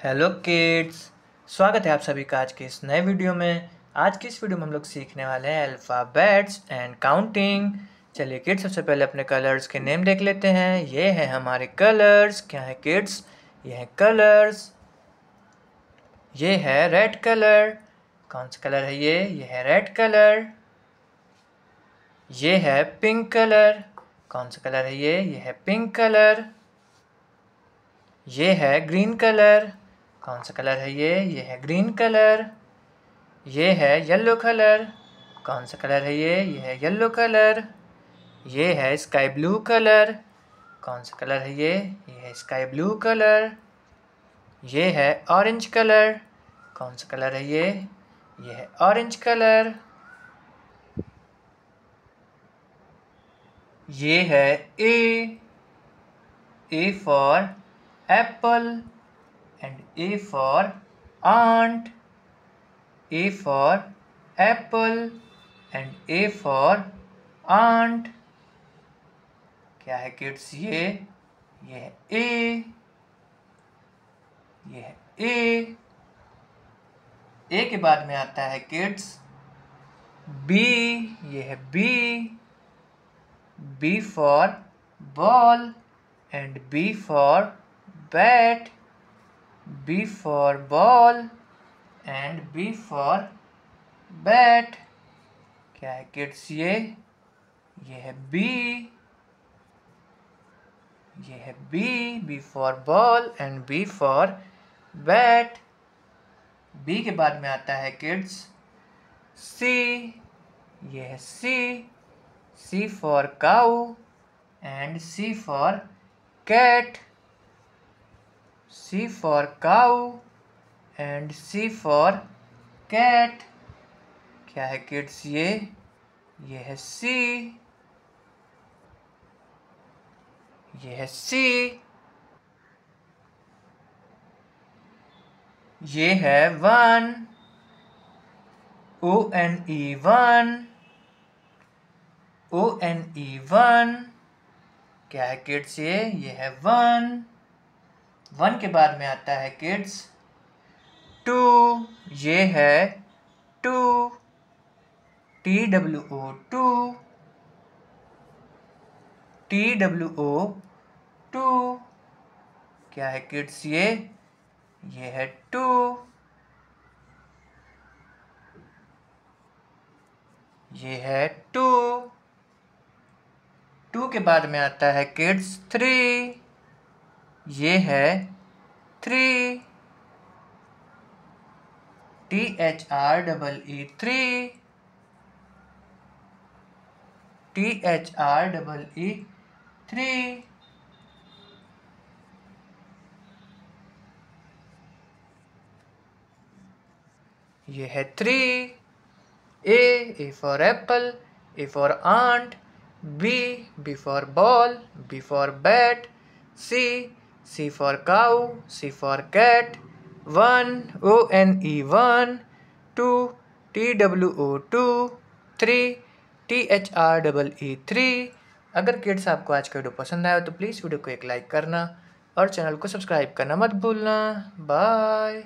Hello kids, स्वागत है आप सभी का आज के इस नए वीडियो में। आज की इस वीडियो में हम लोग सीखने वाले हैं अल्फ़ाबेट्स एंड काउंटिंग चलिए किड्स, सबसे पहले अपने कलर्स के नेम देख लेते हैं। ये है हमारे कलर्स क्या है किड्स? ये है कलर्स ये है रेड कलर कौन सा कलर है ये? ये है रेड कलर ये है पिंक कलर कौन सा कलर है ये? ये है पिंक कलर ये है ग्रीन कलर कौन सा कलर है ये? ये है ग्रीन कलर। ये है येलो कलर। कौन सा कलर है ये? ये है येलो कलर। ये है स्काई ब्लू कलर। कौन सा कलर है ये? ये है स्काई ब्लू कलर। ये है ऑरेंज कलर। कौन सा कलर है ये? ये है ऑरेंज कलर। ये है A. A for apple and A for ant, A for apple and A for ant. क्या है किड्स ये? ये है ए ये है ए ए के बाद में आता है किड्स बी ये है B B for ball and B for bat B for ball and B for bat क्या है किड्स ये ये है B ये है B B for ball and B for bat B के बाद में आता है किड्स C ये है C C for cow and C for cat C for cow and C for cat. क्या है किड्स ये? ये है C. ये है C. ये है one O N E one O N E one क्या है किड्स ये? ये है वन वन के बाद में आता है किड्स टू, ये है, two. T W O two. T W O two. क्या है किड्स ये? ये है टू. ये है टू. टू के बाद में आता है किड्स थ्री ये है three T H R double E three T H R double E three ये है three A A for apple A for ant B B for ball B for bat C C for cow, C for cat, 1 O N E 1, 2 T W O 2, 3 T H R double E three अगर kids आपको आज का video पसंद आया तो please video को एक like करना और चैनल को सब्सक्राइब करना मत भूलना। बाय